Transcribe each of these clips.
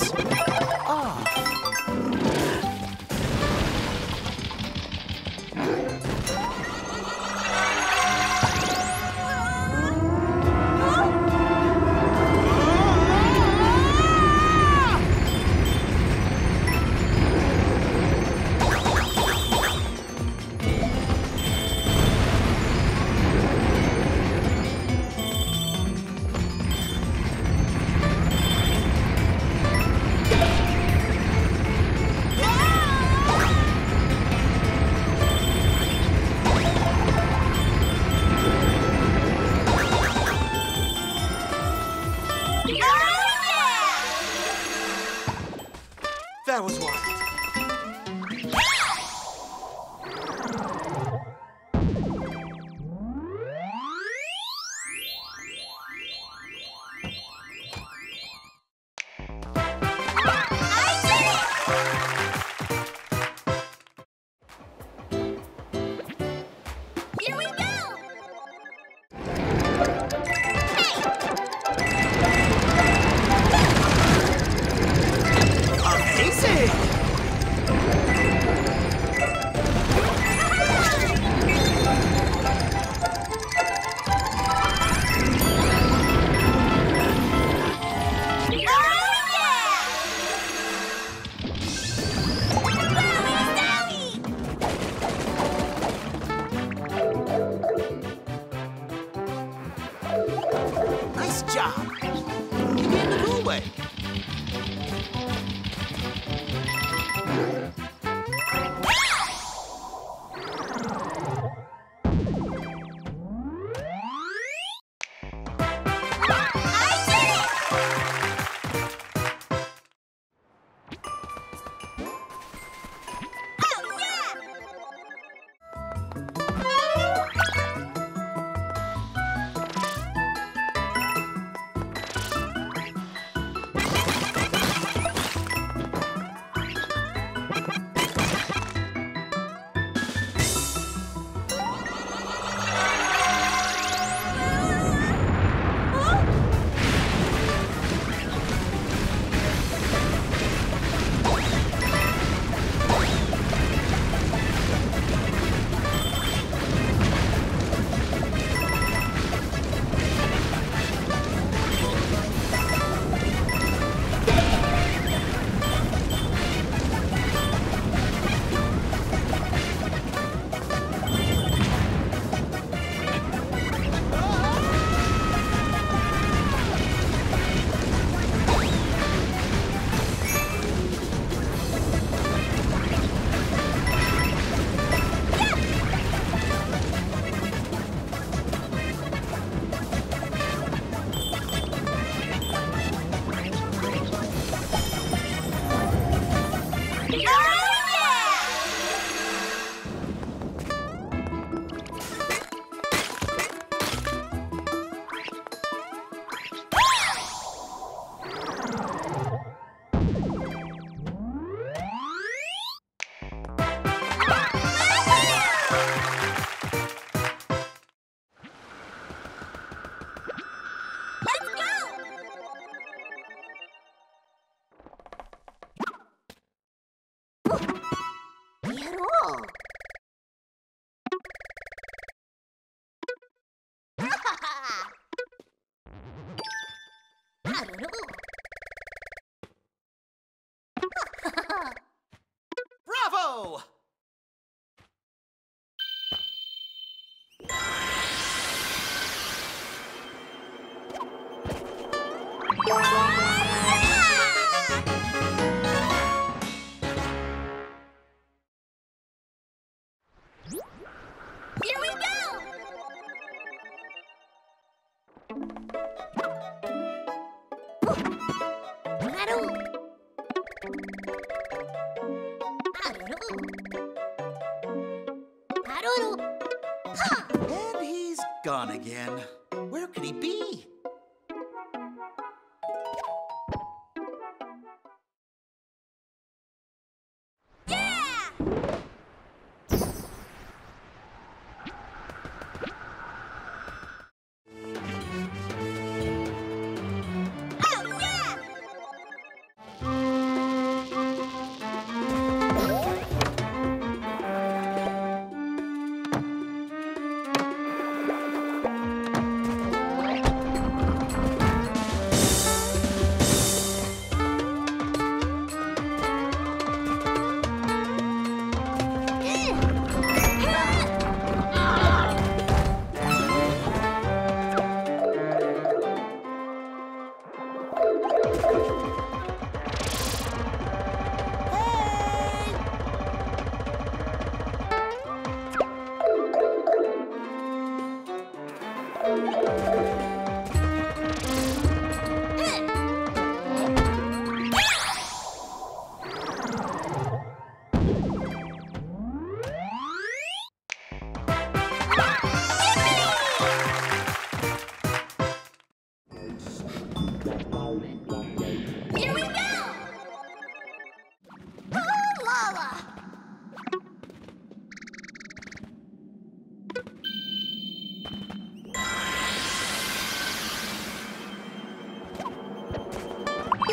off. Ah. Ooh. Gone again. Where could he be? Yeah!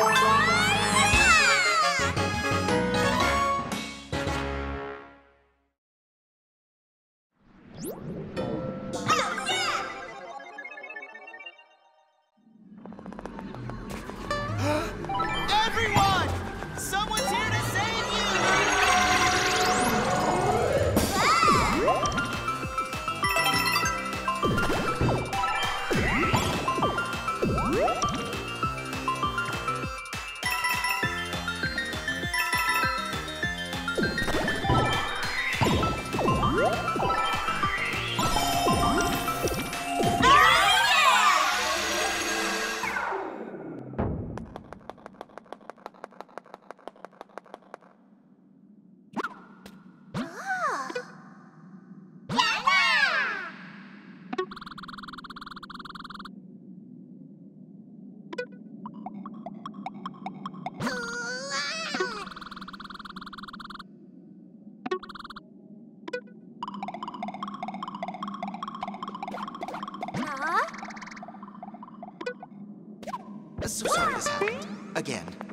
了。So sorry this happened. Again.